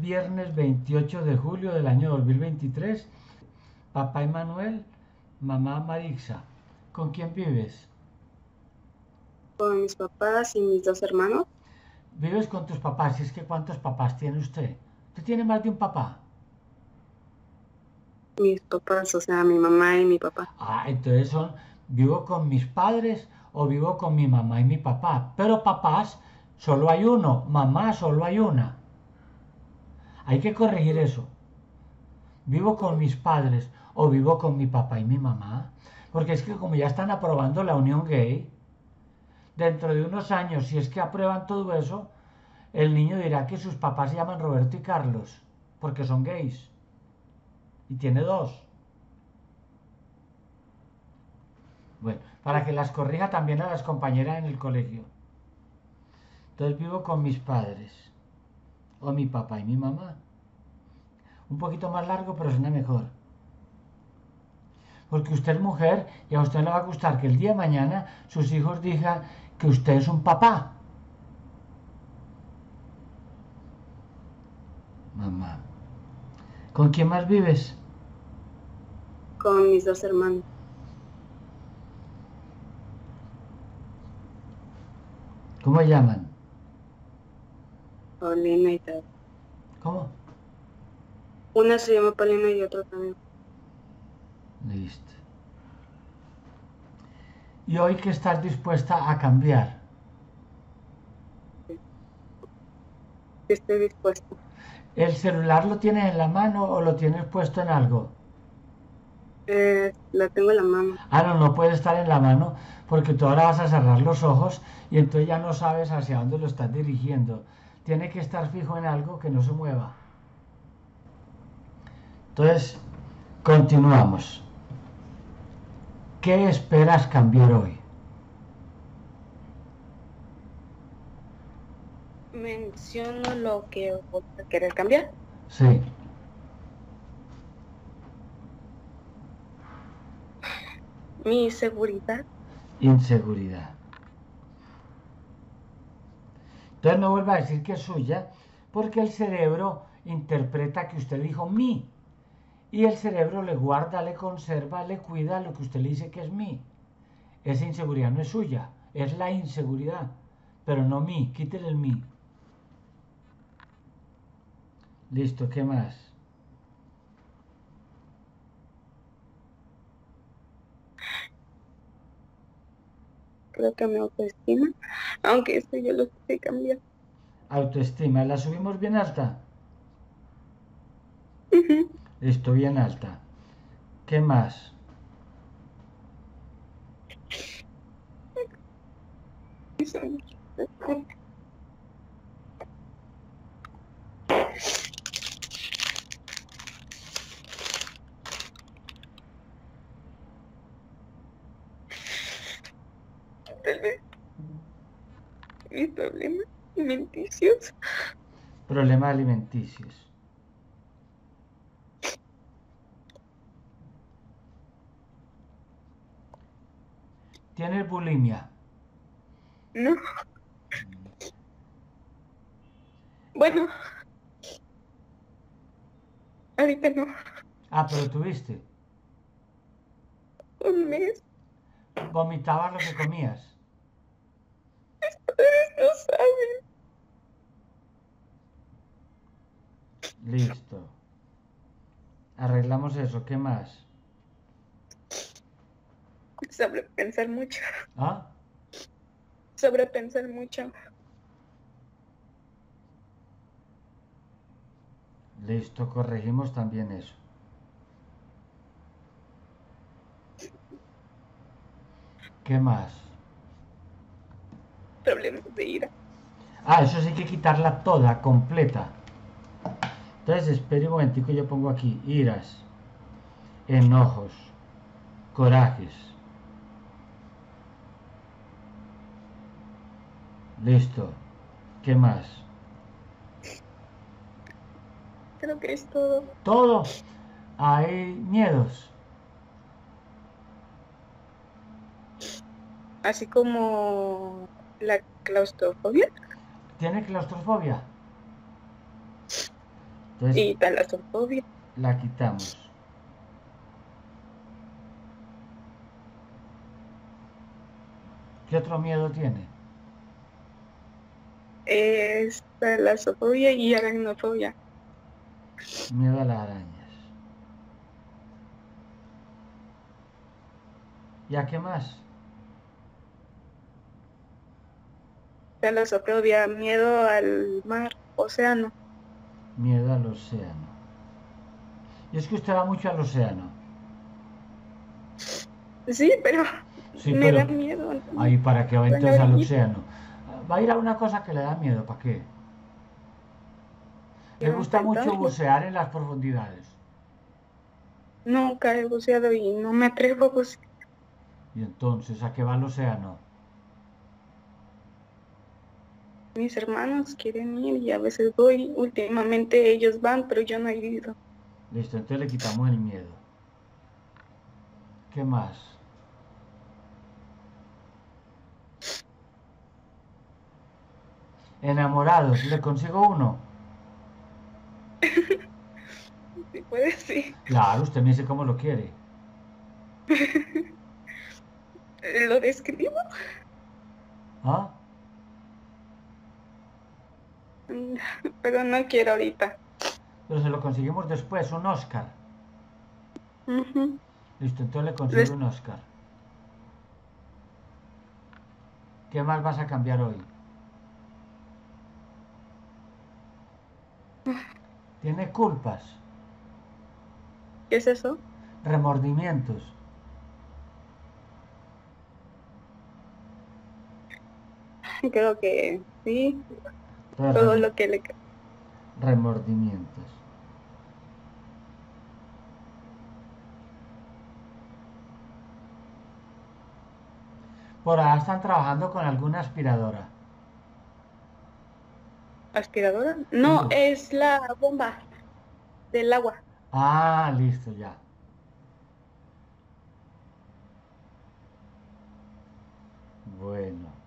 Es viernes 28 de julio del año 2023. Papá Emanuel, mamá Marixa. ¿Con quién vives? Con mis papás y mis dos hermanos. ¿Vives con tus papás? ¿Y es que cuántos papás tiene usted? ¿Usted tiene más de un papá? Mis papás, o sea, mi mamá y mi papá. Ah, entonces son, vivo con mis padres o vivo con mi mamá y mi papá. Pero papás solo hay uno, mamá solo hay una. Hay que corregir eso. Vivo con mis padres o vivo con mi papá y mi mamá. Porque es que como ya están aprobando la unión gay, dentro de unos años, si es que aprueban todo eso, el niño dirá que sus papás se llaman Roberto y Carlos, porque son gays. Y tiene dos. Bueno, para que las corrija también a las compañeras en el colegio. Entonces vivo con mis padres, o mi papá y mi mamá. Un poquito más largo, pero suena mejor. Porque usted es mujer y a usted le va a gustar que el día de mañana sus hijos digan que usted es un papá. Mamá. ¿Con quién más vives? Con mis dos hermanos. ¿Cómo llaman? Paulina y tal. ¿Cómo? Una se llama Paulina y otra también. Listo. ¿Y hoy que estás dispuesta a cambiar? Estoy dispuesta. ¿El celular lo tienes en la mano o lo tienes puesto en algo? Eh, la tengo en la mano. Ah, no, no puede estar en la mano porque tú ahora vas a cerrar los ojos y entonces ya no sabes hacia dónde lo estás dirigiendo. Tiene que estar fijo en algo que no se mueva. Entonces, continuamos. ¿Qué esperas cambiar hoy? Menciono lo que voy a querer cambiar. Sí. Mi seguridad. Inseguridad. Entonces no vuelva a decir que es suya, porque el cerebro interpreta que usted dijo mi. Y el cerebro le guarda, le conserva, le cuida lo que usted le dice que es mi. Esa inseguridad no es suya, es la inseguridad, pero no mi. Quítele el mi. Listo, ¿qué más? Creo que mi autoestima, aunque esto yo lo sé cambiar. Autoestima, ¿la subimos bien alta? Ujú. Listo, bien alta. ¿Qué más? Tal vez mis problemas alimenticios. Problemas alimenticios. ¿Tienes bulimia? No. Bueno. Ahorita no. Ah, pero tuviste. Un mes. Vomitabas lo que comías. Listo. Arreglamos eso. ¿Qué más? Sobrepensar mucho. ¿Ah? Sobrepensar mucho. Listo, corregimos también eso. ¿Qué más? Problemas de ira. Ah, eso sí hay que quitarla toda, completa. Entonces, espere un momentico, yo pongo aquí iras, enojos, corajes. Listo. ¿Qué más? Creo que es todo. Todo. Hay miedos. Así como la claustrofobia. ¿Tiene claustrofobia? Entonces y talasofobia. la quitamos. ¿Qué otro miedo tiene? Es talasofobia y aracnofobia. Miedo a las arañas. ¿Y a qué más? Talasofobia, miedo al mar, océano. Miedo al océano. Y es que usted va mucho al océano. Sí, pero Sí, me da miedo. Ay, ¿para qué va entonces al océano? Va a ir a una cosa que le da miedo, ¿para qué? Le gusta mucho bucear en las profundidades. Nunca he buceado y no me atrevo a bucear. Y entonces, ¿a qué va al océano? Mis hermanos quieren ir y a veces voy. Últimamente ellos van, pero yo no he ido. Listo, entonces le quitamos el miedo. ¿Qué más? Enamorados, ¿le consigo uno? Si puede, sí. Claro, usted me dice cómo lo quiere. Lo describo. ¿Ah? Pero no quiero ahorita. Pero se lo conseguimos después, un Oscar. Listo, entonces le consigo Les- un Oscar. ¿Qué más vas a cambiar hoy? Tiene culpas, ¿Qué es eso? remordimientos. Creo que sí. Todo lo que le... remordimientos. Por ahí están trabajando con alguna aspiradora. ¿Aspiradora? No, es la bomba del agua. Ah, listo, ya. Bueno.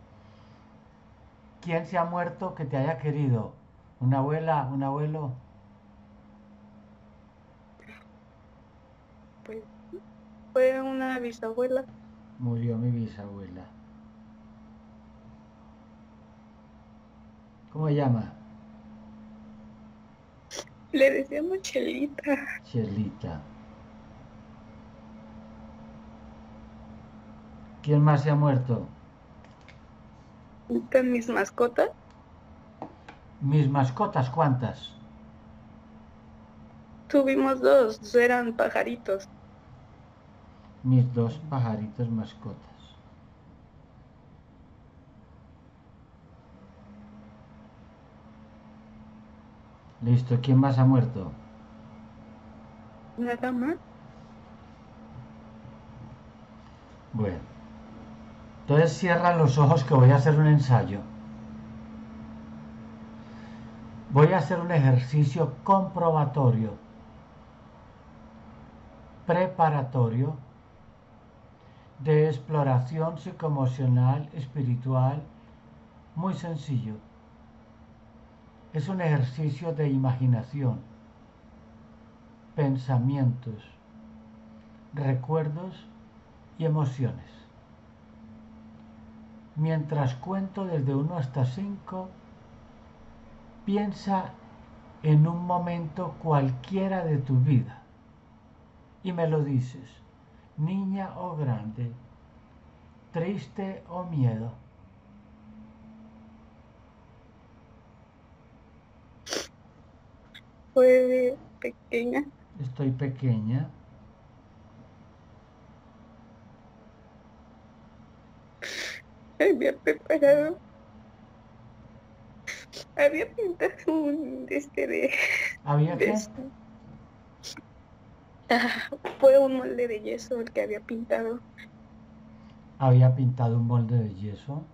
¿Quién se ha muerto que te haya querido? ¿Una abuela, un abuelo? Pues fue una bisabuela. Murió mi bisabuela. ¿Cómo se llama? Le decíamos Chelita. Chelita. ¿Quién más se ha muerto? Con mis mascotas. Mis mascotas, ¿cuántas? Tuvimos dos, eran pajaritos. Mis dos pajaritos mascotas. Listo, ¿quién más ha muerto? Nada más. Bueno. Entonces cierra los ojos que voy a hacer un ensayo. Voy a hacer un ejercicio comprobatorio, preparatorio, de exploración psicoemocional, espiritual, muy sencillo. Es un ejercicio de imaginación, pensamientos, recuerdos y emociones. Mientras cuento desde 1 hasta 5, piensa en un momento cualquiera de tu vida y me lo dices, niña o grande, triste o miedo. Pequeña. Estoy pequeña. Había preparado. Había pintado un este de, ¿Había de qué? Ah, fue un molde de yeso el que había pintado. Había pintado un molde de yeso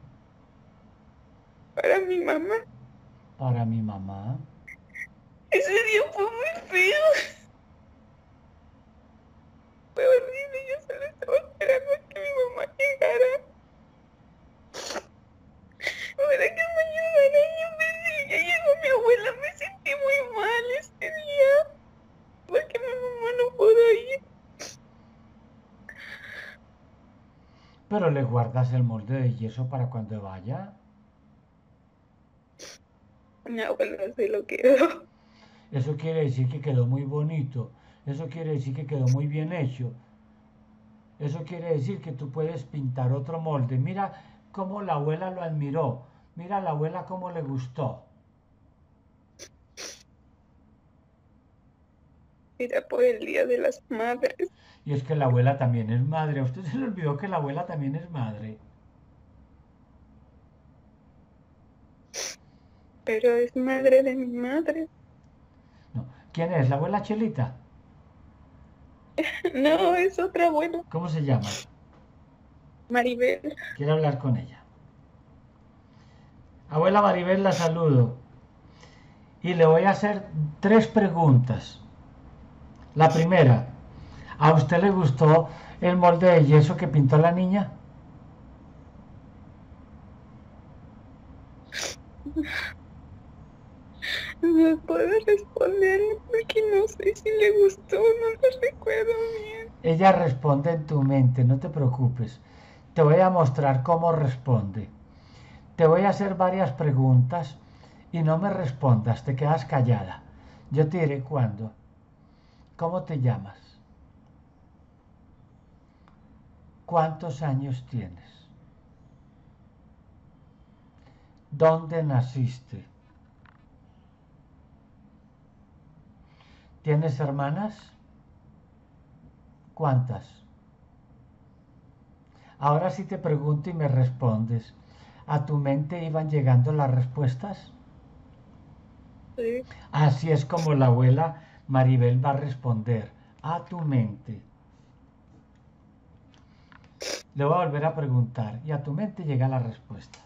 Para mi mamá. para mi mamá. Ese día fue muy feo. Fue horrible. Yo solo estaba esperando a que mi mamá llegara. Pero le guardas el molde de yeso para cuando vaya. Mi abuela se lo quedó. Eso quiere decir que quedó muy bonito. Eso quiere decir que quedó muy bien hecho. Eso quiere decir que tú puedes pintar otro molde. Mira cómo la abuela lo admiró. Mira a la abuela cómo le gustó. Era por el Día de las Madres. Y es que la abuela también es madre. A usted se le olvidó que la abuela también es madre. Pero es madre de mi madre. No. ¿Quién es? ¿La abuela Chelita? No, es otra abuela. ¿Cómo se llama? Maribel. Quiero hablar con ella. Abuela Maribel, la saludo. Y le voy a hacer tres preguntas. La primera, ¿a usted le gustó el molde de yeso que pintó la niña? No puedo responder porque no sé si le gustó, no lo recuerdo bien. Ella responde en tu mente, no te preocupes. Te voy a mostrar cómo responde. Te voy a hacer varias preguntas y no me respondas, te quedas callada. Yo te diré cuándo. ¿Cómo te llamas? ¿Cuántos años tienes? ¿Dónde naciste? ¿Tienes hermanas? ¿Cuántas? Ahora sí te pregunto y me respondes. ¿A tu mente iban llegando las respuestas? Sí. Así es como la abuela Maribel va a responder. A tu mente. Le voy a volver a preguntar y a tu mente llega la respuesta.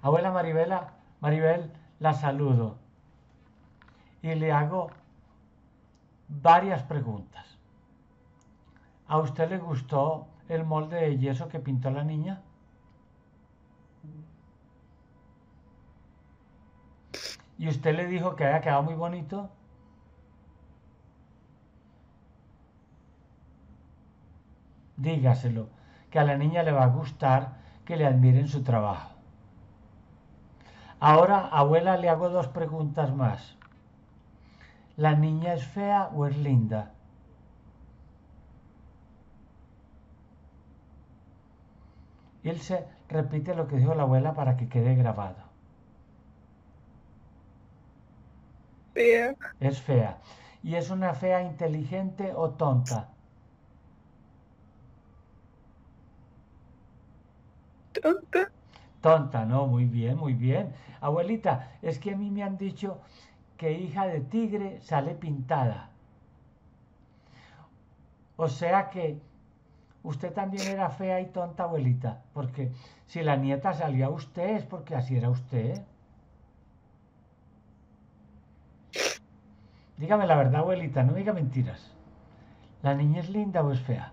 Abuela Maribela, Maribel, la saludo y le hago varias preguntas. ¿A usted le gustó el molde de yeso que pintó la niña? ¿Y usted le dijo que había quedado muy bonito? Dígaselo, que a la niña le va a gustar que le admiren su trabajo. Ahora, abuela, le hago dos preguntas más. ¿La niña es fea o es linda? Ilse repite lo que dijo la abuela para que quede grabado. Fea. Es fea. ¿Y es una fea inteligente o tonta? Tonta. Tonta, no, muy bien, muy bien. Abuelita, es que a mí me han dicho que hija de tigre sale pintada. O sea que usted también era fea y tonta, abuelita, porque si la nieta salía a usted es porque así era usted. Dígame la verdad, abuelita, no diga mentiras. ¿La niña es linda o es fea?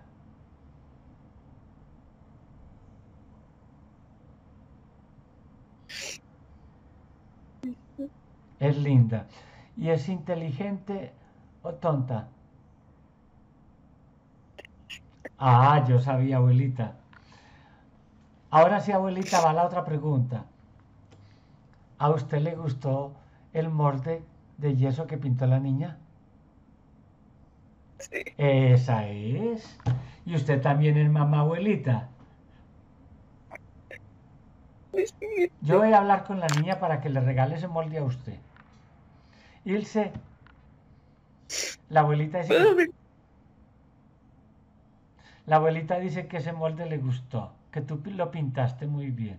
Es linda. ¿Y es inteligente o tonta? Ah, yo sabía, abuelita. Ahora sí, abuelita, va la otra pregunta. ¿A usted le gustó el molde de yeso que pintó la niña? Sí. Esa es. ¿Y usted también es mamá abuelita? Sí. Yo voy a hablar con la niña para que le regale ese molde a usted. Ilse, la abuelita dice, ¿Puedo ver? la abuelita dice que ese molde le gustó, que tú lo pintaste muy bien.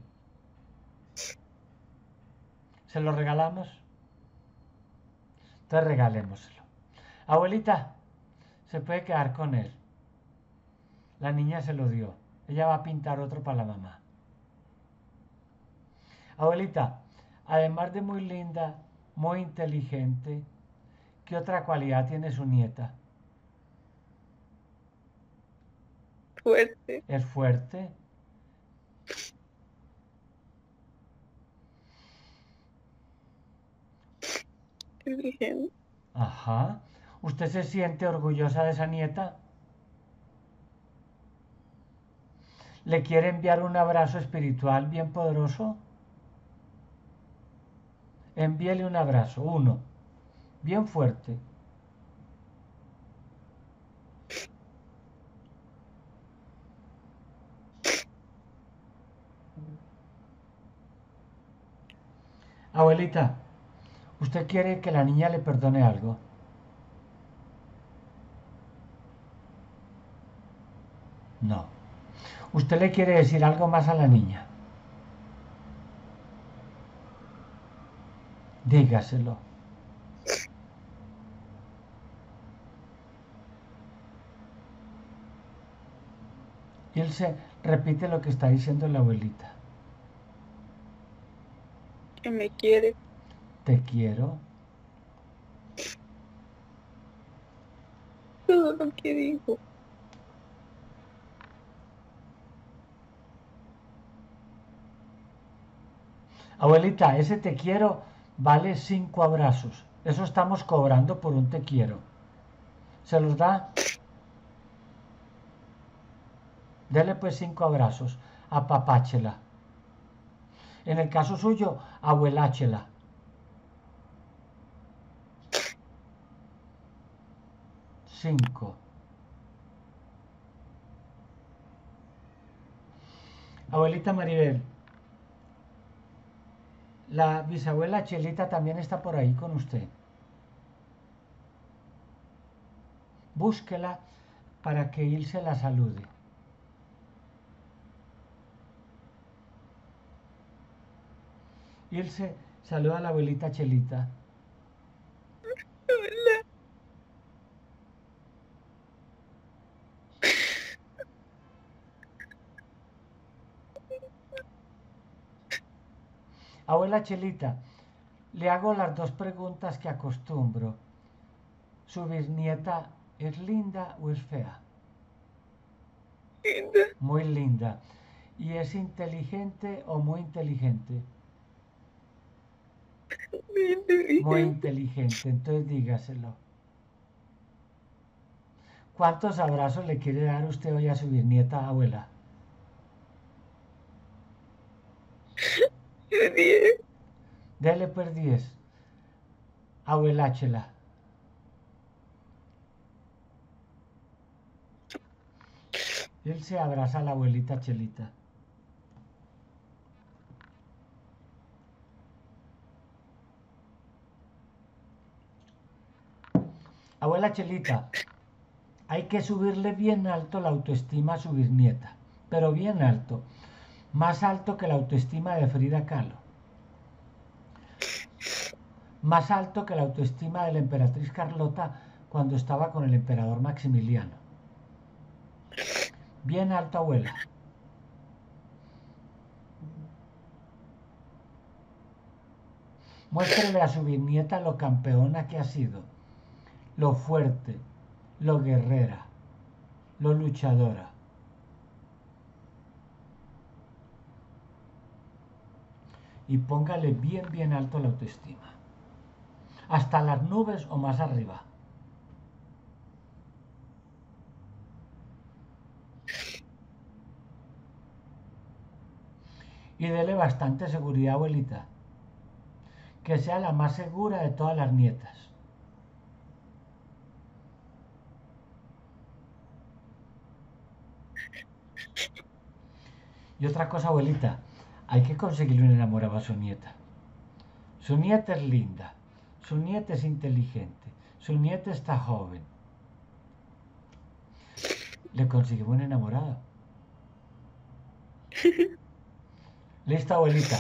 ¿Se lo regalamos? Entonces regalémoselo. Abuelita, se puede quedar con él. La niña se lo dio. Ella va a pintar otro para la mamá. Abuelita, además de muy linda, muy inteligente, ¿qué otra cualidad tiene su nieta? Fuerte. ¿Es fuerte? Inteligente. Ajá. ¿Usted se siente orgullosa de esa nieta? ¿Le quiere enviar un abrazo espiritual bien poderoso? Envíele un abrazo, uno, bien fuerte. Abuelita, ¿usted quiere que la niña le perdone algo? No. ¿Usted le quiere decir algo más a la niña? Dígaselo. Y él se repite lo que está diciendo la abuelita. Que me quiere. Te quiero. Todo lo que dijo. Abuelita, ese te quiero vale cinco abrazos. Eso estamos cobrando por un te quiero. ¿Se los da? Dele pues cinco abrazos. Apapáchela. En el caso suyo, abueláchela. Cinco. Abuelita Maribel, la bisabuela Chelita también está por ahí con usted. Búsquela para que Ilse la salude. Ilse saluda a la abuelita Chelita. Abuela Chelita, le hago las dos preguntas que acostumbro. ¿Su bisnieta es linda o es fea? Linda. Muy linda. ¿Y es inteligente o muy inteligente? Muy inteligente. Muy inteligente. Entonces dígaselo. ¿Cuántos abrazos le quiere dar usted hoy a su bisnieta, abuela? Dele pues 10. Abueláchela. Él se abraza a la abuelita Chelita. Abuela Chelita, hay que subirle bien alto la autoestima a su bisnieta, pero bien alto, más alto que la autoestima de Frida Kahlo, más alto que la autoestima de la emperatriz Carlota cuando estaba con el emperador Maximiliano. Bien alto, abuela. Muéstrele a su bisnieta lo campeona que ha sido, lo fuerte, lo guerrera, lo luchadora. Y póngale bien, bien alto la autoestima. Hasta las nubes o más arriba. y dele bastante seguridad, abuelita. Que sea la más segura de todas las nietas. Y otra cosa, abuelita, hay que conseguirle un enamorado a su nieta. Su nieta es linda, su nieta es inteligente, su nieta está joven. Le conseguimos un enamorado. Listo, abuelita.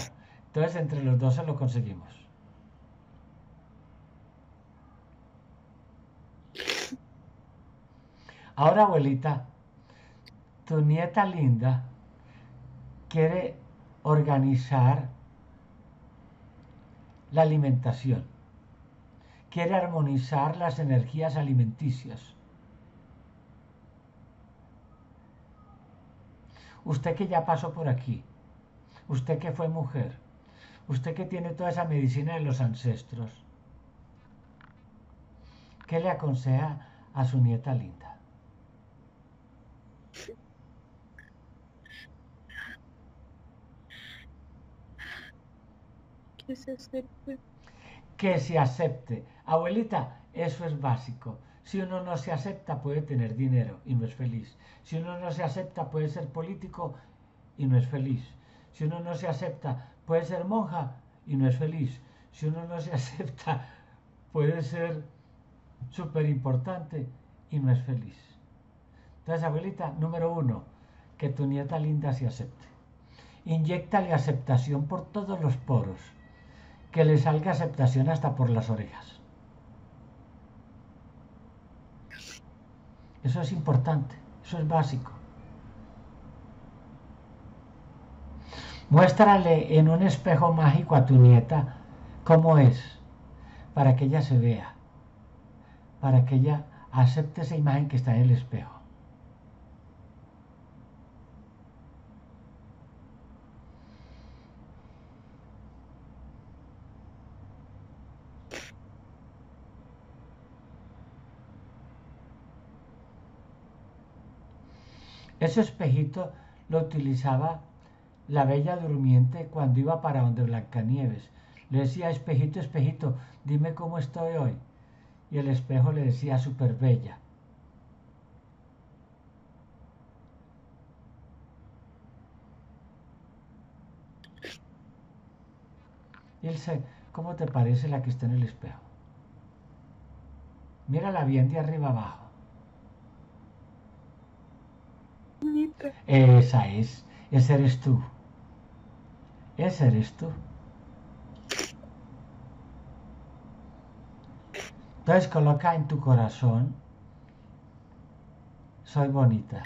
Entonces entre los dos se lo conseguimos. Ahora, abuelita, tu nieta linda quiere organizar la alimentación, quiere armonizar las energías alimenticias. Usted que ya pasó por aquí, usted que fue mujer, usted que tiene toda esa medicina de los ancestros, ¿qué le aconseja a su nieta linda? Que se acepte. Que se acepte. Abuelita, eso es básico. Si uno no se acepta puede tener dinero y no es feliz. Si uno no se acepta puede ser político y no es feliz. Si uno no se acepta puede ser monja y no es feliz. Si uno no se acepta puede ser súper importante y no es feliz. Entonces, abuelita, número uno, que tu nieta linda se acepte. Inyectale aceptación por todos los poros. Que le salga aceptación hasta por las orejas. Eso es importante, eso es básico. Muéstrale en un espejo mágico a tu nieta cómo es, para que ella se vea, para que ella acepte esa imagen que está en el espejo. Ese espejito lo utilizaba la bella durmiente cuando iba para donde Blancanieves. Le decía, espejito, espejito, dime cómo estoy hoy. Y el espejo le decía, súper bella. Y él se, ¿cómo te parece la que está en el espejo? Mírala bien de arriba abajo. Esa es, ese eres tú. Ese eres tú. Entonces coloca en tu corazón, soy bonita.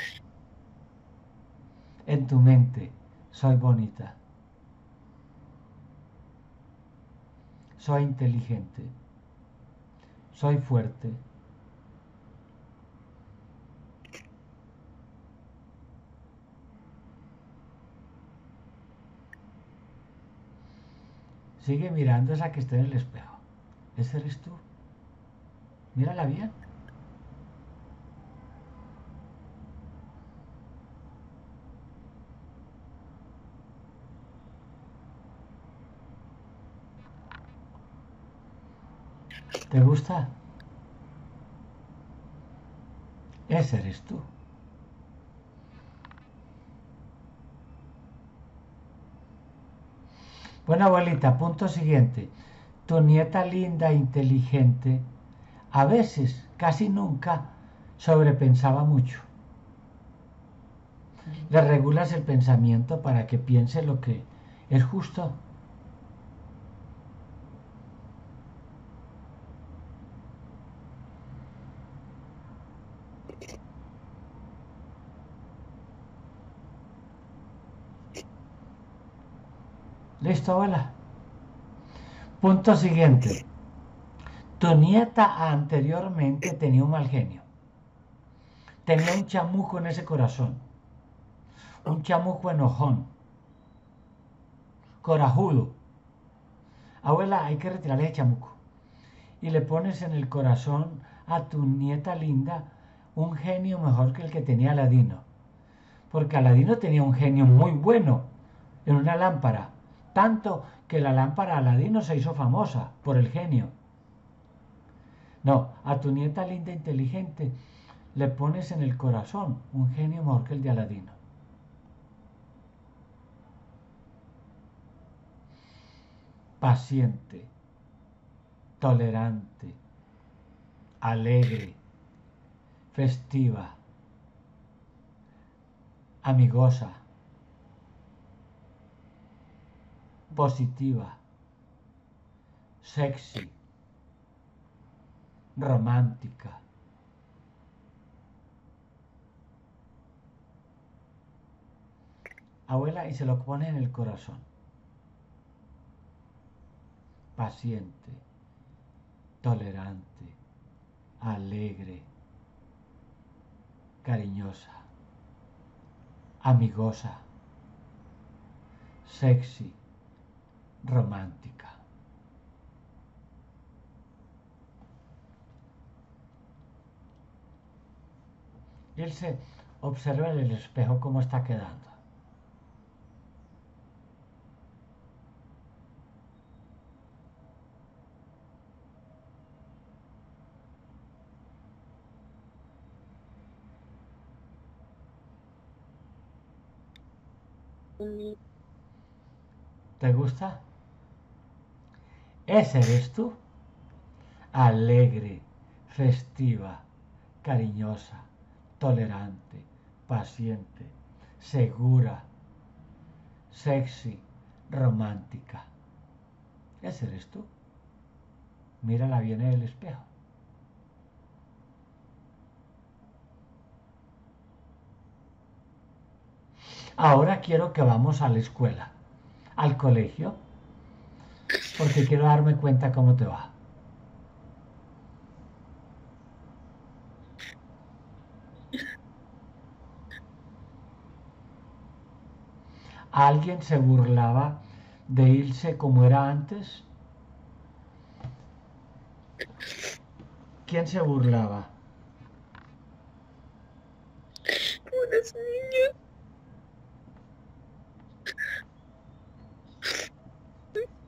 En tu mente, soy bonita. Soy inteligente. Soy fuerte. Sigue mirando esa que está en el espejo. Ese eres tú. Mírala bien. ¿Te gusta? Ese eres tú. Bueno, abuelita, punto siguiente. Tu nieta linda, inteligente, a veces, casi nunca, sobrepensaba mucho. Le regulas el pensamiento para que piense lo que es justo. Abuela. Punto siguiente. Tu nieta anteriormente tenía un mal genio. Tenía un chamuco en ese corazón. Un chamuco enojón. Corajudo. Abuela, hay que retirarle el chamuco. Y le pones en el corazón a tu nieta linda un genio mejor que el que tenía Aladino. Porque Aladino tenía un genio muy bueno en una lámpara tanto que la lámpara Aladino se hizo famosa por el genio. No, a tu nieta linda e inteligente le pones en el corazón un genio mejor que el de Aladino. Paciente, tolerante, alegre, festiva, amigosa positiva, sexy, romántica. Abuela, y se lo pone en el corazón. Paciente, tolerante, alegre, cariñosa, amigosa, sexy, romántica. Él se observa en el espejo cómo está quedando. Mm. ¿Te gusta? Ese eres tú. Alegre, festiva, cariñosa, tolerante, paciente, segura, sexy, romántica. Ese eres tú. Mírala bien en el espejo. Ahora quiero que vamos a la escuela, al colegio, porque quiero darme cuenta cómo te va. ¿Alguien se burlaba de irse como era antes? ¿Quién se burlaba?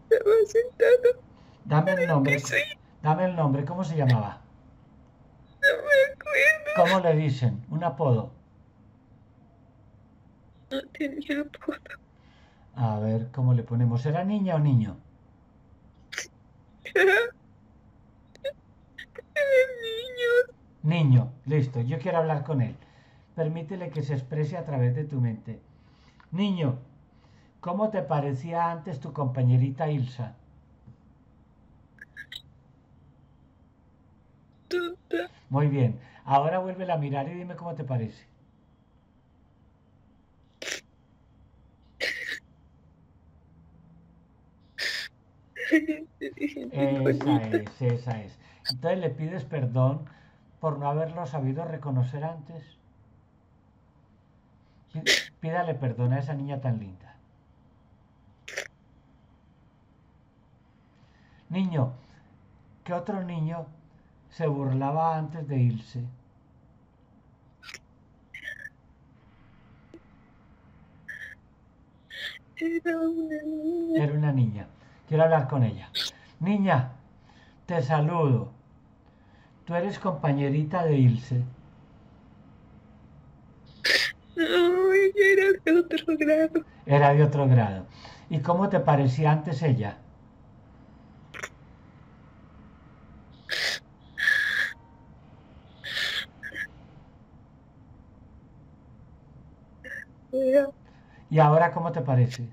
Estaba sentado. Dame el nombre. Dame el nombre. ¿Cómo se llamaba? no me acuerdo. ¿Cómo le dicen? Un apodo. No tenía apodo. A ver, ¿cómo le ponemos? ¿Era niña o niño? Niños. Niño, listo, yo quiero hablar con él. Permítele que se exprese a través de tu mente. Niño, ¿cómo te parecía antes tu compañerita Ilsa? Tonta. Muy bien, ahora vuelve a mirar y dime cómo te parece. Esa es, esa es. Entonces le pides perdón por no haberlo sabido reconocer antes. Pí- Pídale perdón a esa niña tan linda. Niño, ¿qué otro niño se burlaba antes de irse? Era una niña. Era una niña. Quiero hablar con ella. Niña, te saludo. Tú eres compañerita de Ilse. No, ella era de otro grado. Era de otro grado. ¿Y cómo te parecía antes ella? ¿Y ahora cómo te parece?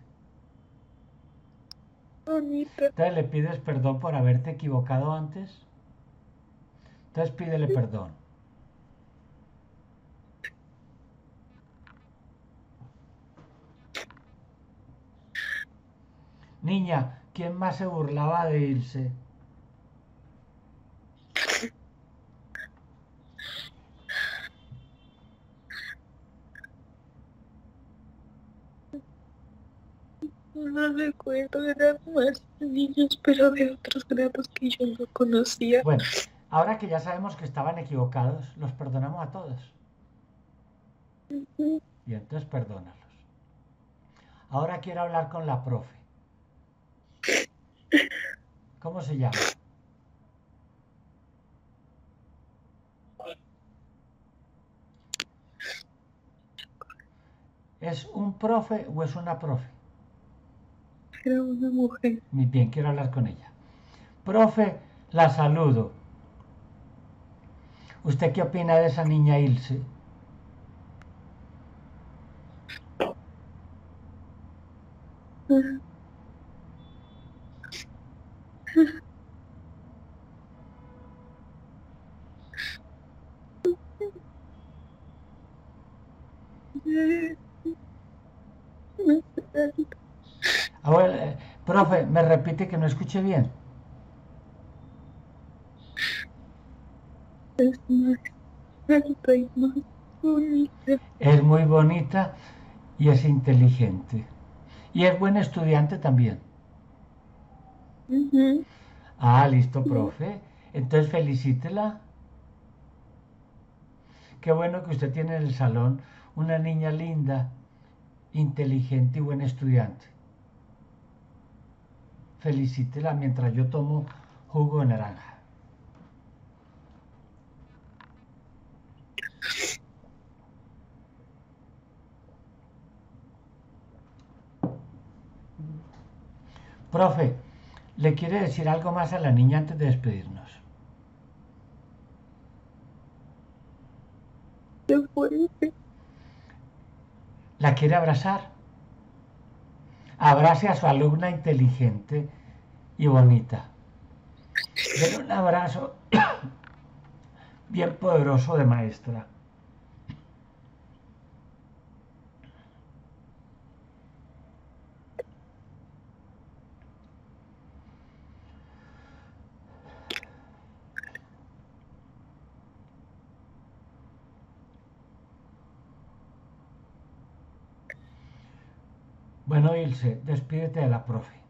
Entonces le pides perdón por haberte equivocado antes. Entonces pídele perdón. Niña, ¿quién más se burlaba de irse? No recuerdo, eran más niños, pero de otros grados que yo no conocía. Bueno, ahora que ya sabemos que estaban equivocados, los perdonamos a todos. Y entonces perdónalos. Ahora quiero hablar con la profe. ¿Cómo se llama? ¿Es un profe o es una profe? Era una mujer. Muy bien, quiero hablar con ella. Profe, la saludo. ¿Usted qué opina de esa niña Ilse? No sé tanto. Ahora, eh, profe, me repite que no escuché bien. Es bonita. Muy bonita y es inteligente. Y es buen estudiante también. Ah, listo, profe. Entonces felicítela. Qué bueno que usted tiene en el salón una niña linda, inteligente y buen estudiante. Felicítela mientras yo tomo jugo de naranja. Profe, ¿le quiere decir algo más a la niña antes de despedirnos? ¿La quiere abrazar? Abrace a su alumna inteligente y bonita. Denle un abrazo bien poderoso de maestra. Bueno, Ilse, despídete de la profe.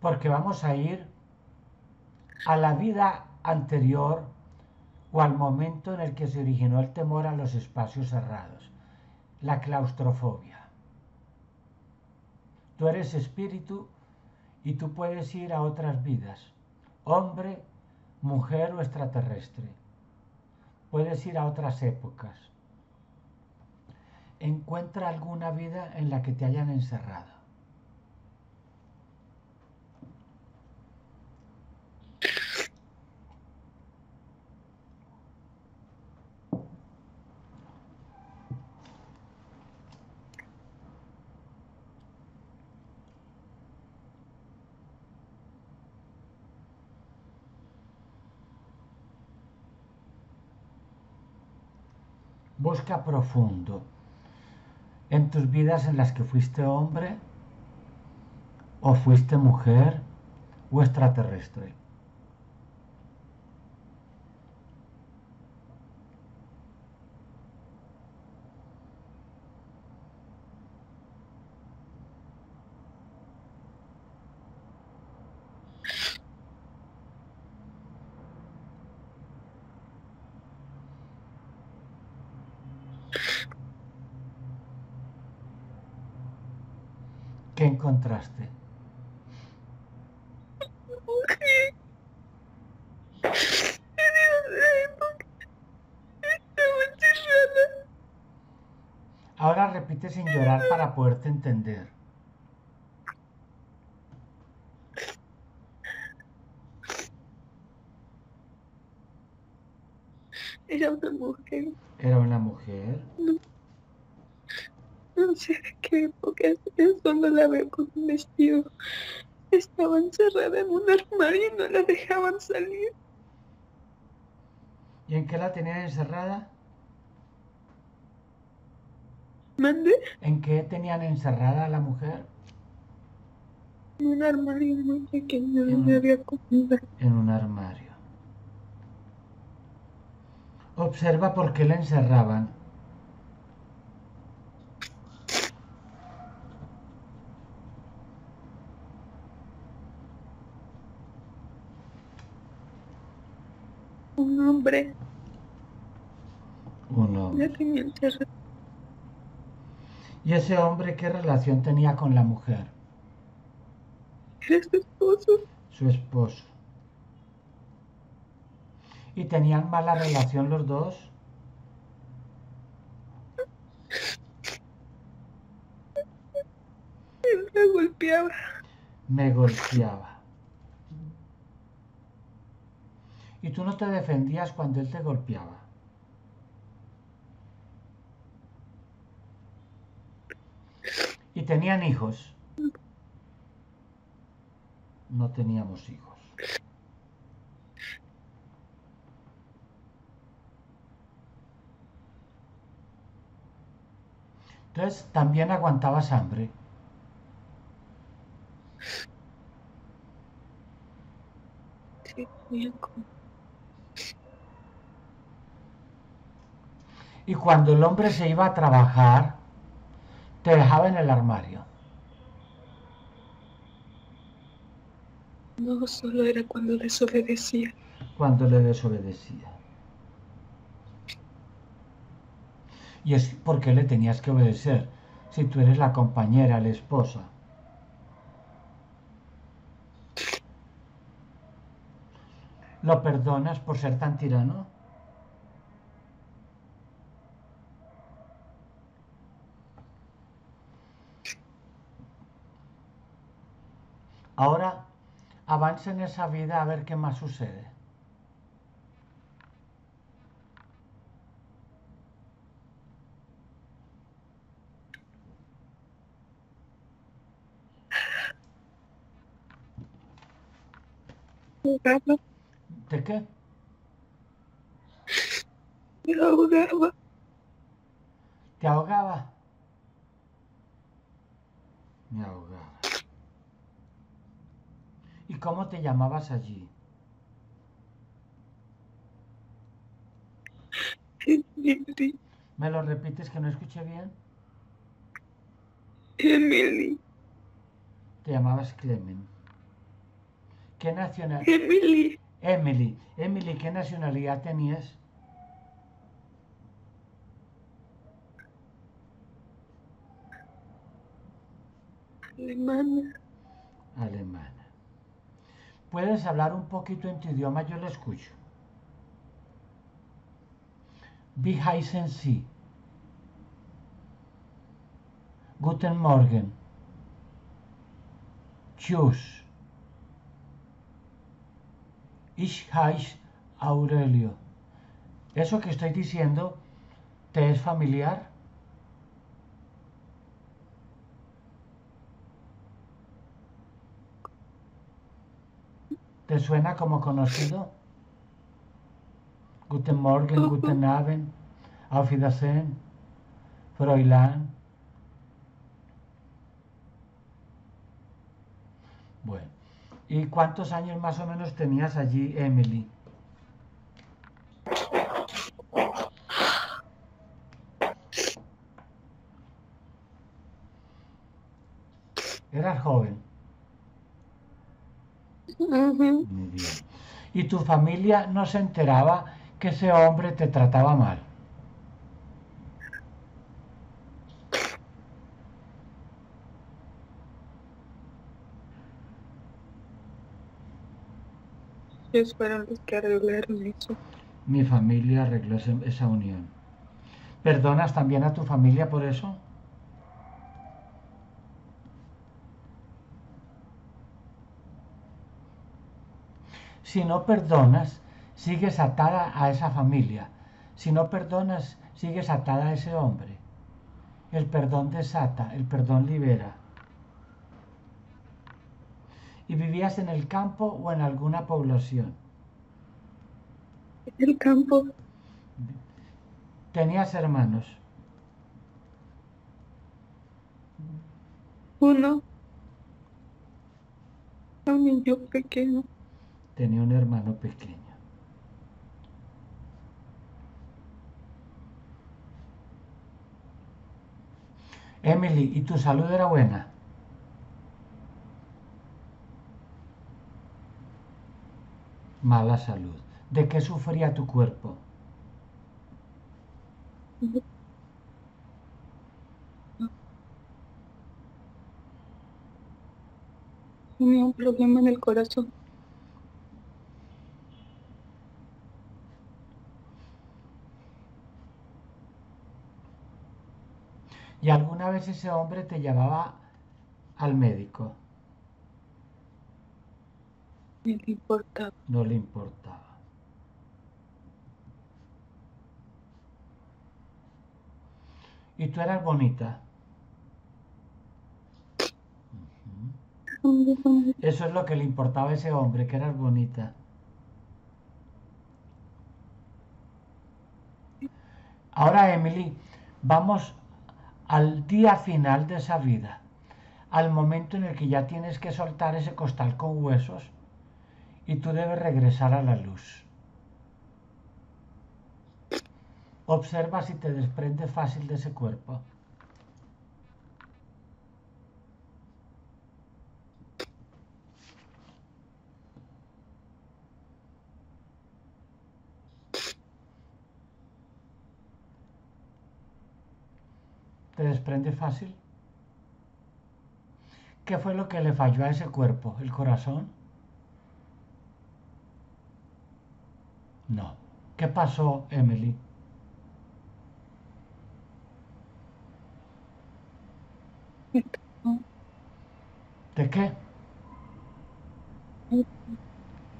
Porque vamos a ir a la vida anterior o al momento en el que se originó el temor a los espacios cerrados, la claustrofobia. Tú eres espíritu y tú puedes ir a otras vidas, hombre, mujer o extraterrestre Puedes ir a otras épocas. Encuentra alguna vida en la que te hayan encerrado. Busca profundo en tus vidas en las que fuiste hombre o fuiste mujer o extraterrestre. ¿Qué encontraste? Ahora repite sin llorar para poderte entender. Era una mujer. ¿Era una mujer? No. No sé de qué época es, cuando la veo con un vestido. Estaba encerrada en un armario y no la dejaban salir. ¿Y en qué la tenían encerrada? ¿Mande? ¿En qué tenían encerrada a la mujer? En un armario muy pequeño donde había comida. En un armario. Observa por qué la encerraban. Un hombre. Un hombre. ¿Y ese hombre qué relación tenía con la mujer? Era su esposo. Su esposo. ¿Y tenían mala relación los dos? Él me golpeaba. Me golpeaba. Y tú no te defendías cuando él te golpeaba. Y tenían hijos. No teníamos hijos. Entonces también aguantabas hambre. Sí, Y cuando el hombre se iba a trabajar, te dejaba en el armario. No, solo era cuando desobedecía. cuando le desobedecía. Y es porque le tenías que obedecer si tú eres la compañera, la esposa. ¿Lo perdonas por ser tan tirano? Ahora avance en esa vida a ver qué más sucede. ¿De qué? me ahogaba. ¿Te ahogaba? Me ahogaba. ¿Y cómo te llamabas allí? Emily, ¿Me lo repites que no escuché bien? Emily, Te llamabas Clemen. ¿Qué nacionalidad? Emily, Emily. Emily, ¿qué nacionalidad tenías? alemana. Alemana. ¿Puedes hablar un poquito en tu idioma? Yo lo escucho. Wie heißen Sie? Guten Morgen. Tschüss. Ich heiße Aurelio. ¿Eso que estoy diciendo te es familiar? ¿Te suena como conocido? Guten Morgen, guten Abend, Auf Wiedersehen, Fräulein. Bueno, ¿y cuántos años más o menos tenías allí, Emily? Eras joven. Ujú. Muy bien. ¿Y tu familia no se enteraba que ese hombre te trataba mal? Ellos fueron los que arreglaron eso. Mi familia arregló esa unión. ¿Perdonas también a tu familia por eso? Si no perdonas, sigues atada a esa familia. Si no perdonas, sigues atada a ese hombre. El perdón desata, el perdón libera. ¿Y vivías en el campo o en alguna población? En el campo, ¿Tenías hermanos? uno, un niño pequeño, Tenía un hermano pequeño. Emily, ¿y tu salud era buena? Mala salud. ¿De qué sufría tu cuerpo? tenía un problema en el corazón. ¿Y alguna vez ese hombre te llevaba al médico? Me le importaba. No le importaba. ¿Y tú eras bonita? Eso es lo que le importaba a ese hombre, que eras bonita. Ahora, Emily, vamos al día final de esa vida, al momento en el que ya tienes que soltar ese costal con huesos y tú debes regresar a la luz. Observa si te desprende fácil de ese cuerpo. ¿Te desprende fácil? ¿Qué fue lo que le falló a ese cuerpo? ¿El corazón? No. ¿Qué pasó, Emily? ¿De qué?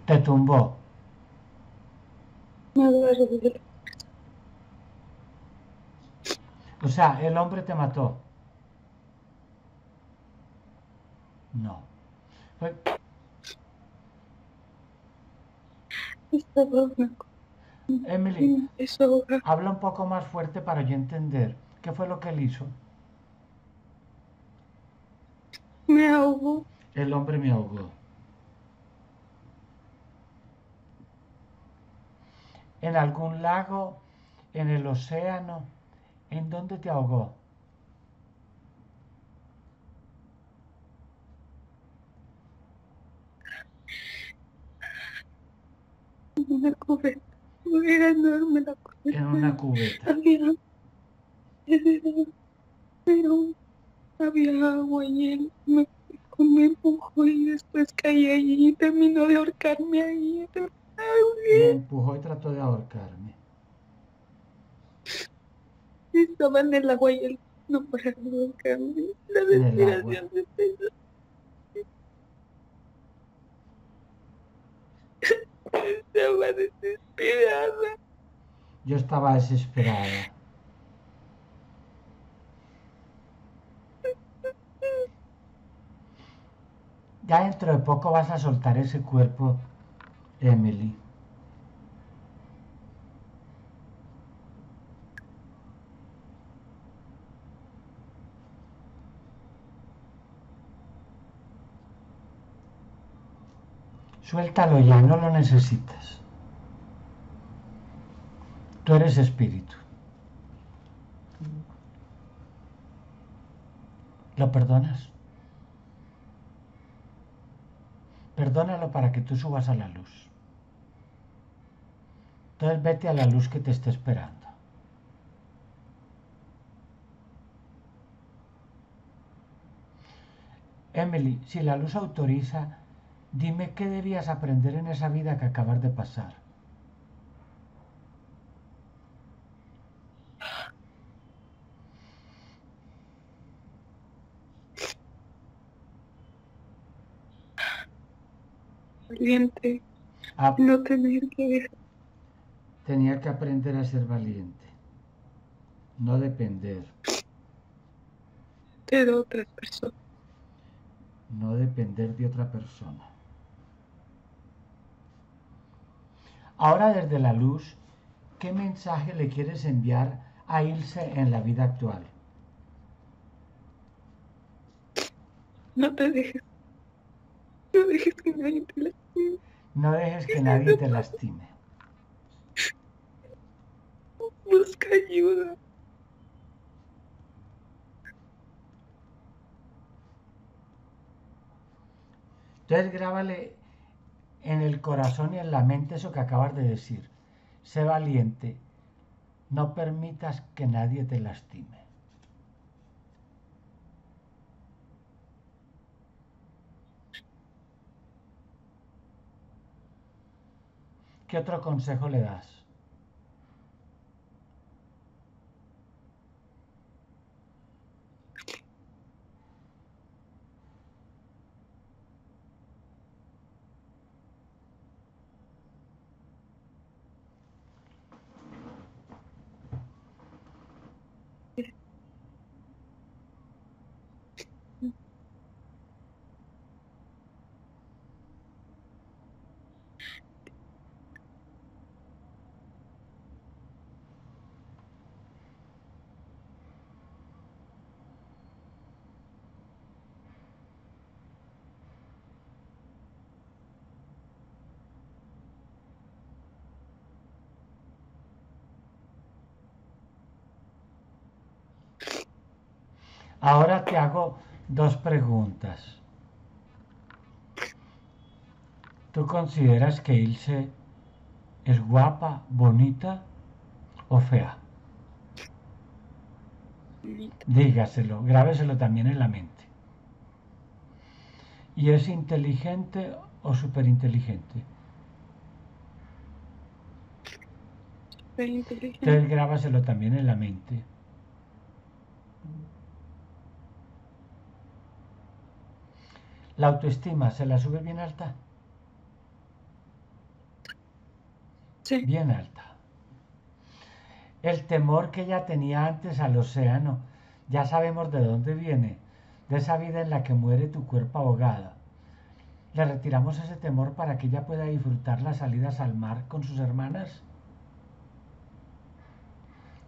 Te tumbó. Me agarró de la- O sea, el hombre te mató. No. Emily, habla un poco más fuerte para yo entender. ¿Qué fue lo que él hizo? Me ahogó. El hombre me ahogó. ¿En algún lago? ¿En el océano? ¿En dónde te ahogó? en una cubeta. Era enorme la cubeta. En una cubeta. Había, pero había agua y él me, me empujó y después caí allí y terminó de ahorcarme ahí. Me empujó y trató de ahorcarme. Estaba en el agua y él no ahorcarme. La el respiración de peso. Estaba desesperada. Yo estaba desesperada. Ya dentro de poco vas a soltar ese cuerpo, Emily. Suéltalo ya, no lo necesitas. Tú eres espíritu. ¿Lo perdonas? Perdónalo para que tú subas a la luz. Entonces vete a la luz que te esté esperando. Emily, si la luz autoriza, dime qué debías aprender en esa vida que acabas de pasar. Valiente. Ah, No tener que tenía que aprender a ser valiente, no depender, de otras personas. no depender de otra persona. Ahora desde la luz, ¿qué mensaje le quieres enviar a Ilse en la vida actual? No te dejes. No dejes que nadie te lastime. No dejes que nadie te lastime. Busca ayuda. Entonces grábale en el corazón y en la mente eso que acabas de decir. Sé valiente. No permitas que nadie te lastime. ¿Qué otro consejo le das? Ahora te hago dos preguntas. ¿Tú consideras que Ilse es guapa, bonita o fea? Dígaselo, grábeselo también en la mente. ¿Y es inteligente o superinteligente? Ser inteligente. Entonces grábaselo también en la mente. ¿La autoestima se la sube bien alta? Sí. Bien alta. El temor que ella tenía antes al océano, ya sabemos de dónde viene, de esa vida en la que muere tu cuerpo ahogado. ¿Le retiramos ese temor para que ella pueda disfrutar las salidas al mar con sus hermanas?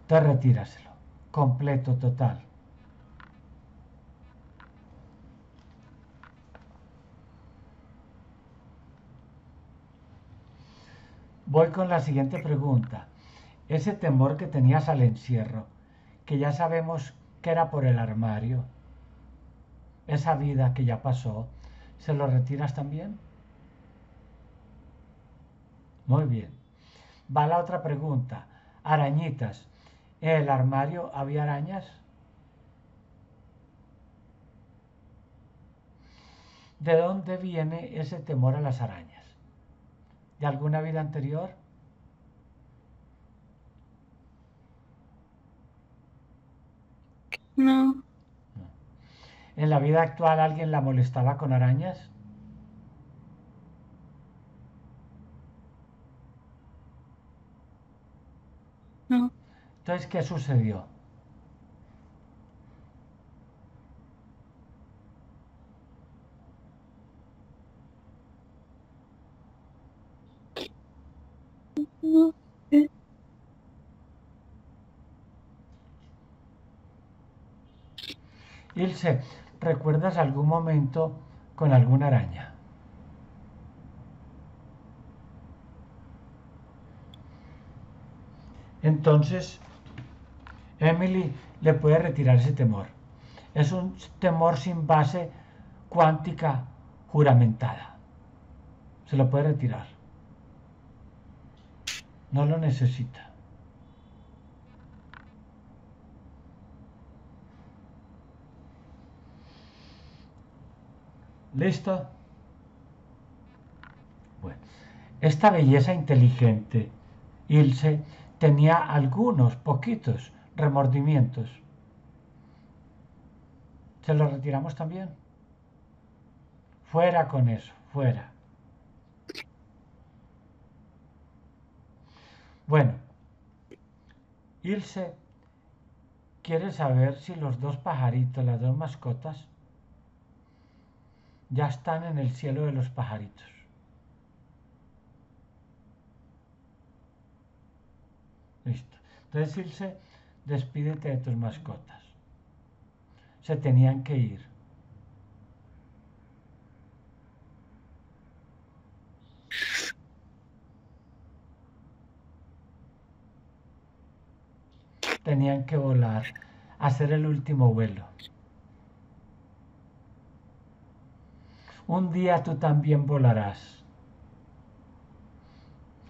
Te retíraselo, completo, total. Voy con la siguiente pregunta. Ese temor que tenías al encierro, que ya sabemos que era por el armario, esa vida que ya pasó, ¿se lo retiras también? Muy bien. Va la otra pregunta. Arañitas. ¿En el armario había arañas? ¿De dónde viene ese temor a las arañas? De alguna vida anterior? No. ¿En la vida actual alguien la molestaba con arañas? No. Entonces, ¿qué sucedió? No. sé. Ilse, ¿recuerdas algún momento con alguna araña? Entonces, Emily le puede retirar ese temor. Es un temor sin base cuántica juramentada. Se lo puede retirar. No lo necesita. ¿Listo? Bueno, esta belleza inteligente, Ilse, tenía algunos, poquitos, remordimientos. ¿Se los retiramos también? Fuera con eso, fuera. Bueno, Ilse quiere saber si los dos pajaritos, las dos mascotas, ya están en el cielo de los pajaritos. Listo. Entonces, Ilse, despídete de tus mascotas. Se tenían que ir. Tenían que volar, hacer el último vuelo. Un día tú también volarás.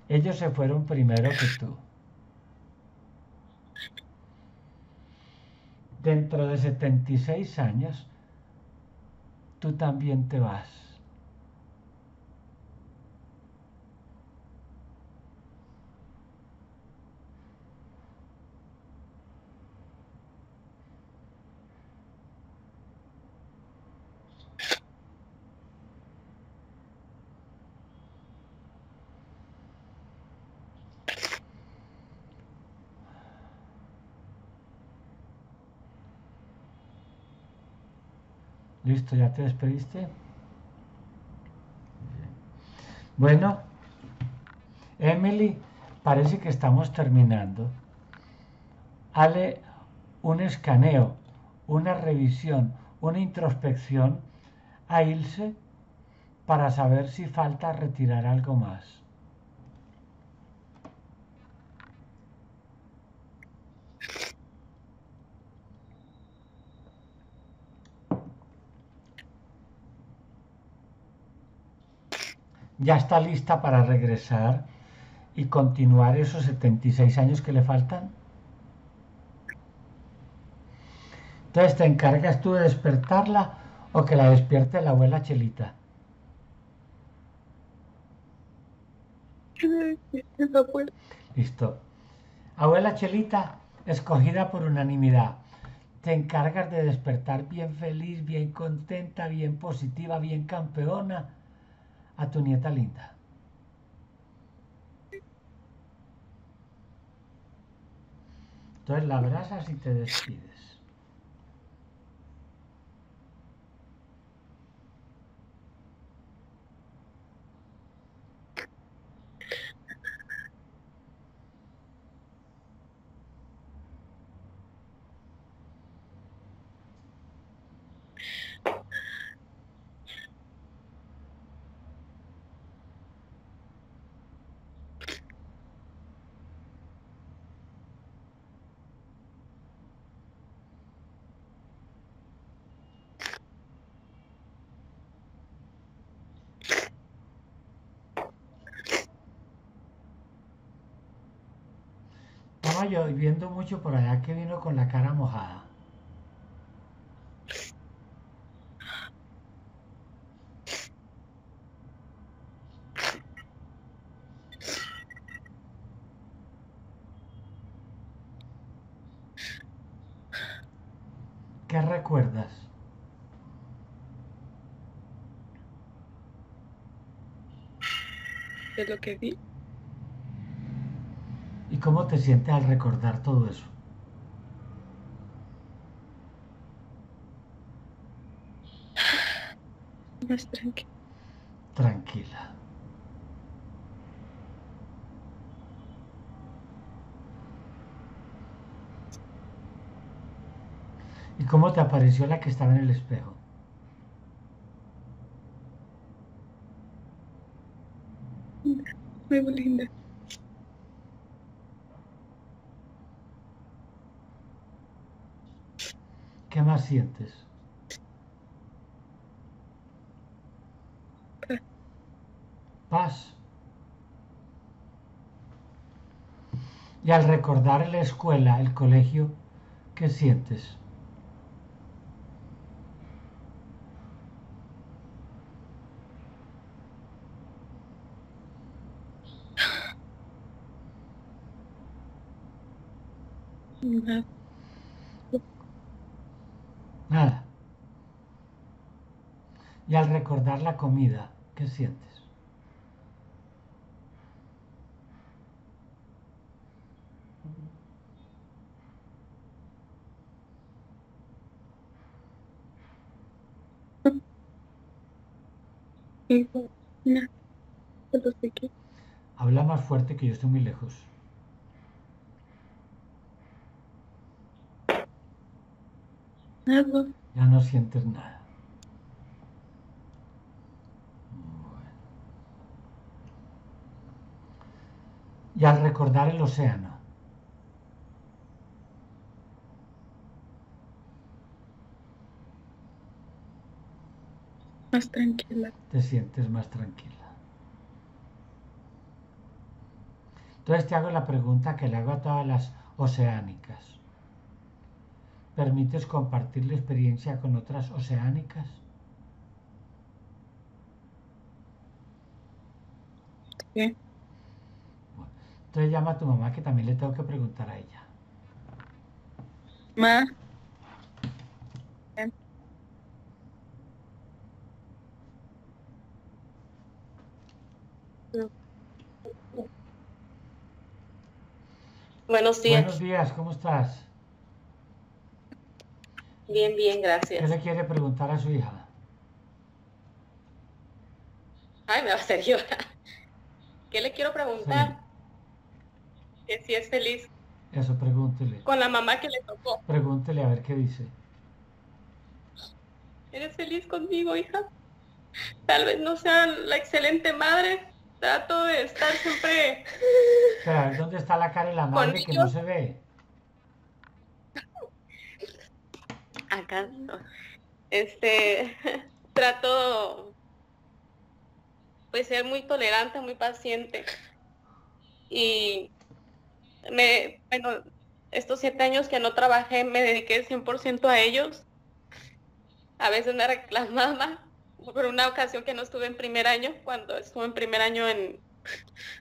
Ellos se fueron primero que tú. Dentro de 76 años, tú también te vas. Listo, ¿ya te despediste? Bueno, Emily, parece que estamos terminando. Hale un escaneo, una revisión, una introspección a Ilse para saber si falta retirar algo más. Ya está lista para regresar y continuar esos 76 años que le faltan. Entonces, ¿te encargas tú de despertarla o que la despierte la abuela Chelita? Listo. Abuela Chelita, escogida por unanimidad. Te encargas de despertar bien feliz, bien contenta, bien positiva, bien campeona a tu nieta linda. Entonces la abrazas y te despides. Yo viendo mucho por allá que vino con la cara mojada. ¿Qué recuerdas? De lo que vi. ¿Y cómo te sientes al recordar todo eso? Más tranquila. Tranquila. ¿Y cómo te apareció la que estaba en el espejo? Muy linda. ¿Qué más sientes? Paz. Y al recordar la escuela, el colegio, ¿qué sientes? Y al recordar la comida, ¿qué sientes? Habla más fuerte que yo estoy muy lejos. Ya no sientes nada. Y al recordar el océano. Más tranquila. Te sientes más tranquila. Entonces te hago la pregunta que le hago a todas las oceánicas. ¿Permites compartir la experiencia con otras oceánicas? Sí. Entonces llama a tu mamá que también le tengo que preguntar a ella. Ma. Buenos días. Buenos días, ¿cómo estás? Bien, bien, gracias. ¿Qué le quiere preguntar a su hija? Ay, me va a hacer llorar. ¿Qué le quiero preguntar? Que si es feliz. Eso, pregúntele. Con la mamá que le tocó. Pregúntele a ver qué dice. ¿Eres feliz conmigo, hija? Tal vez no sea la excelente madre. Trato de estar siempre... Pero ¿dónde está la cara de la madre que no se ve? acá este trato pues ser muy tolerante, muy paciente. Y me, bueno, estos siete años que no trabajé, me dediqué 100% a ellos. A veces me reclamaba por una ocasión que no estuve en primer año, cuando estuve en primer año en,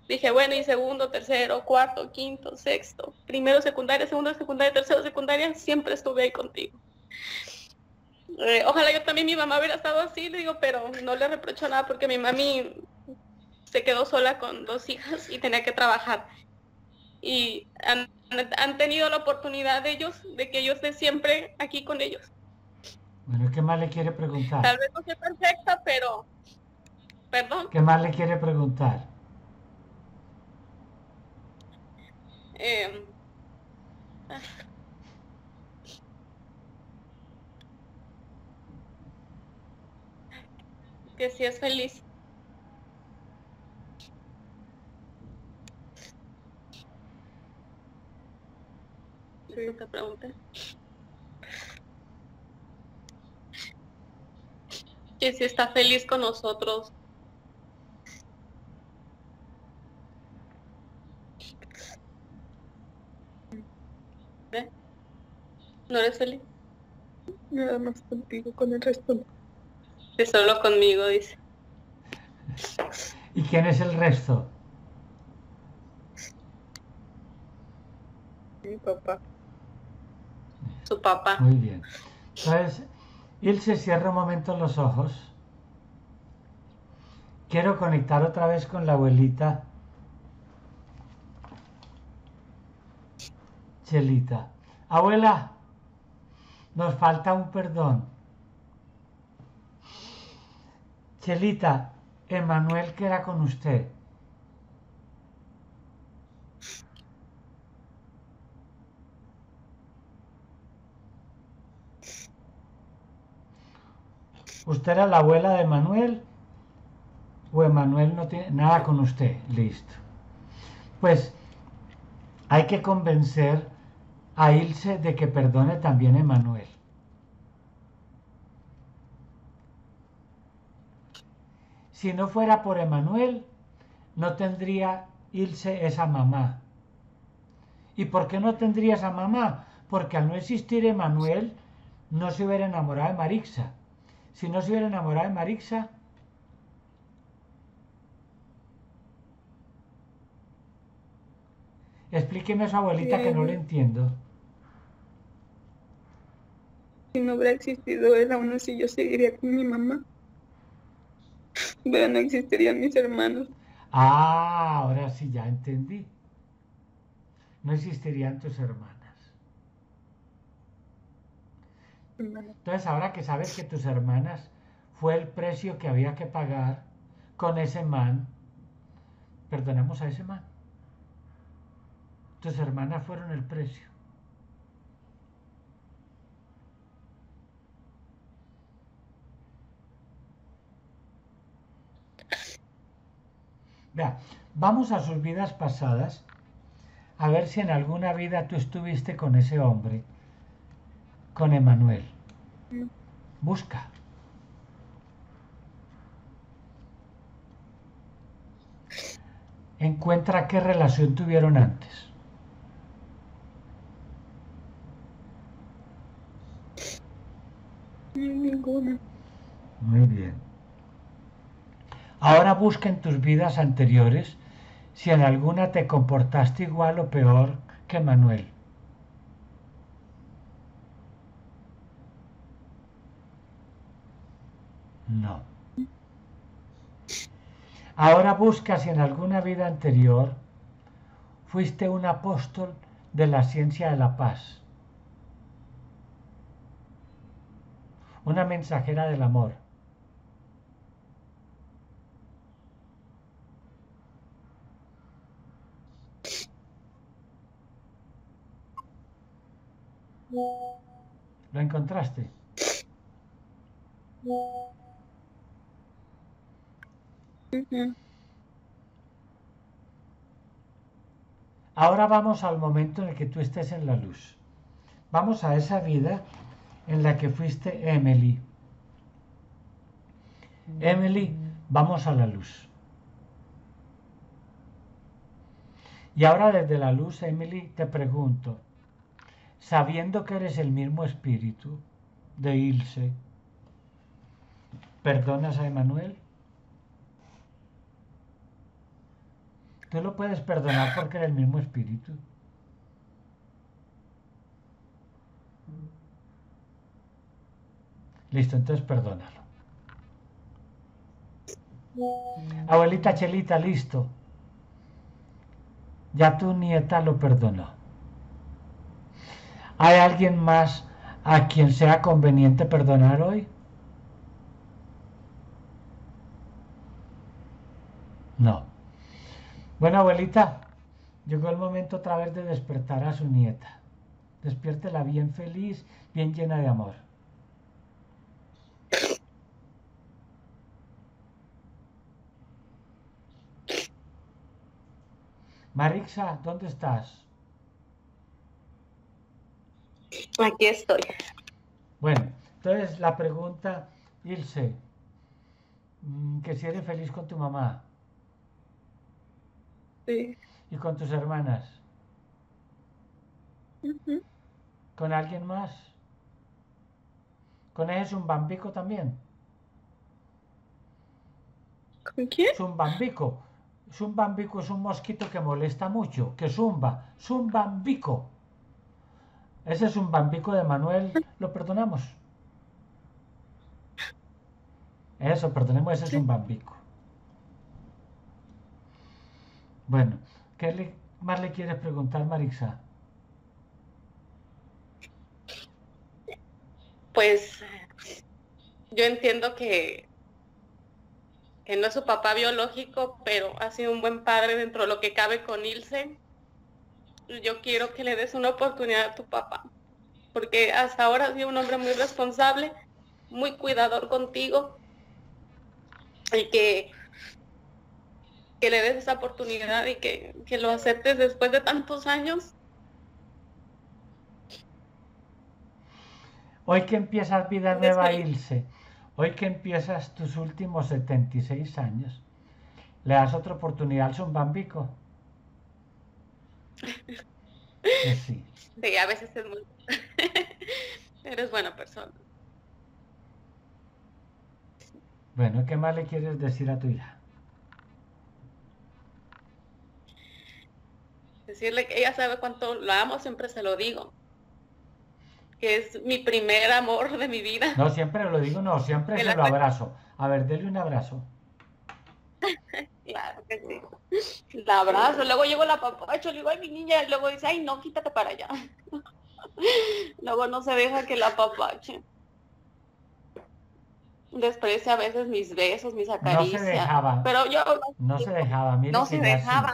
dije, bueno, y segundo, tercero, cuarto, quinto, sexto, primero secundaria, segundo secundaria, tercero secundaria, siempre estuve ahí contigo. Eh, ojalá yo también mi mamá hubiera estado así, le digo, pero no le reprocho nada porque mi mami se quedó sola con dos hijas y tenía que trabajar. Y han, han tenido la oportunidad de ellos, de que yo esté siempre aquí con ellos. Bueno, ¿qué más le quiere preguntar? Tal vez no sea perfecta, pero... Perdón. ¿Qué más le quiere preguntar? Eh, que si es feliz. Sí. te pregunté. Que si está feliz con nosotros. ¿Eh? ¿No eres feliz? Nada más contigo, con el resto no. Que solo conmigo, dice. ¿Y quién es el resto? Mi papá. Su papá. Muy bien. Entonces, Ilse cierra un momento los ojos. Quiero conectar otra vez con la abuelita. Chelita. Abuela, nos falta un perdón. Chelita, Emanuel que era con usted. ¿Usted era la abuela de Manuel? ¿O Emanuel no tiene nada con usted? Listo. Pues hay que convencer a Ilse de que perdone también a Emanuel. Si no fuera por Emanuel, no tendría Ilse esa mamá. ¿Y por qué no tendría esa mamá? Porque al no existir Emanuel, no se hubiera enamorado de Marixa si no se hubiera enamorado de Marixa? Explíqueme a su abuelita que no le entiendo. Si no hubiera existido él, aún así yo seguiría con mi mamá. Pero no existirían mis hermanos. Ah, ahora sí ya entendí. No existirían tus hermanos. Entonces, ahora que sabes que tus hermanas fue el precio que había que pagar con ese man, perdonamos a ese man. Tus hermanas fueron el precio. Vea, vamos a sus vidas pasadas a ver si en alguna vida tú estuviste con ese hombre con Emanuel. Busca. Encuentra qué relación tuvieron antes. Ninguna. Muy bien. Ahora busca en tus vidas anteriores si en alguna te comportaste igual o peor que Manuel. No. Ahora busca si en alguna vida anterior fuiste un apóstol de la ciencia de la paz, una mensajera del amor. ¿Lo encontraste? Ahora vamos al momento en el que tú estés en la luz. Vamos a esa vida en la que fuiste Emily. Emily, vamos a la luz. Y ahora desde la luz, Emily, te pregunto, sabiendo que eres el mismo espíritu de Ilse, ¿perdonas a Emanuel? Tú lo puedes perdonar porque eres el mismo espíritu. Listo, entonces perdónalo. Abuelita Chelita, listo. Ya tu nieta lo perdonó. ¿Hay alguien más a quien sea conveniente perdonar hoy? No. Bueno, abuelita, llegó el momento otra vez de despertar a su nieta. Despiértela bien feliz, bien llena de amor. Marixa, ¿dónde estás? Aquí estoy. Bueno, entonces la pregunta, Ilse, mm, que si eres feliz con tu mamá. Sí. ¿Y con tus hermanas? ¿Con alguien más? ¿Con ese bambico también? ¿Con quién? Zumbambico. Zumbambico es un mosquito que molesta mucho, que zumba. Zumbambico. Ese es un bambico de Manuel. ¿Lo perdonamos? Eso, perdonemos, ese es un bambico. Bueno, ¿qué más le quieres preguntar, Marisa? Pues yo entiendo que, que no es su papá biológico, pero ha sido un buen padre dentro de lo que cabe con Ilse. Yo quiero que le des una oportunidad a tu papá, porque hasta ahora ha sido un hombre muy responsable, muy cuidador contigo, y que, que le des esa oportunidad y que, que lo aceptes después de tantos años Hoy que empiezas vida nueva, Ilse, hoy que empiezas tus últimos 76 años, ¿le das otra oportunidad al Zumbambico? sí. Sí, a veces es muy... Eres buena persona. Bueno, ¿qué más le quieres decir a tu hija? Decirle que ella sabe cuánto la amo, siempre se lo digo que es mi primer amor de mi vida. No, siempre lo digo, no, siempre se lo abrazo. A ver, dele un abrazo. claro que sí. La abrazo, luego llego la papacho, le digo, ay, mi niña, y luego dice, ay, no, quítate para allá. luego no se deja que la papache. Desprecia a veces mis besos, mis acaricias. No se dejaba. Pero yo... No se dejaba, mira No se dejaba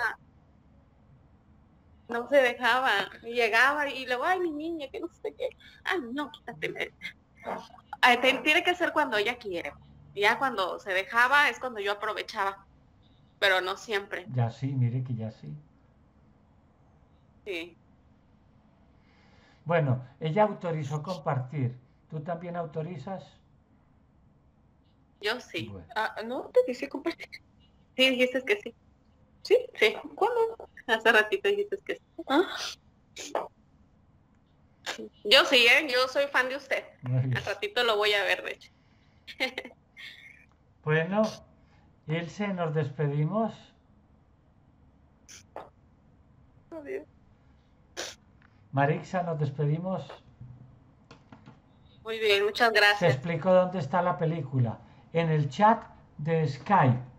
no se dejaba, llegaba y luego, ay, mi niña, que no sé qué, ay, no, quítate. Tiene que ser cuando ella quiere. Ya cuando se dejaba es cuando yo aprovechaba, pero no siempre. Ya sí, mire que ya sí. Sí. Bueno, ella autorizó compartir. ¿Tú también autorizas? Yo sí. Ah, ¿No te dice compartir? Sí, dijiste que sí. ¿Sí? Sí. ¿Cuándo? Hace ratito dijiste que sí. ¿Ah? Yo sí, ¿eh? yo soy fan de usted. Al ratito lo voy a ver, de hecho. bueno, Ilse, nos despedimos. Adiós. Marixa, nos despedimos. Muy bien, muchas gracias. Te explico dónde está la película. En el chat de Skype.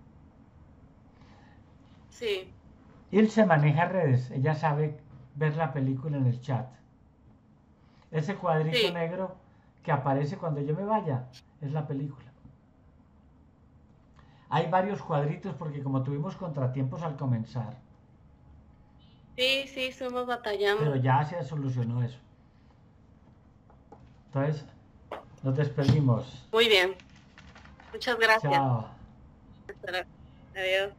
Sí. Él se maneja redes, ella sabe ver la película en el chat. Ese cuadrito negro que aparece cuando yo me vaya es la película. Hay varios cuadritos porque como tuvimos contratiempos al comenzar. Sí, sí, estuvimos batallando. Pero ya se solucionó eso. Entonces, nos despedimos. Muy bien. Muchas gracias. Chao. Adiós.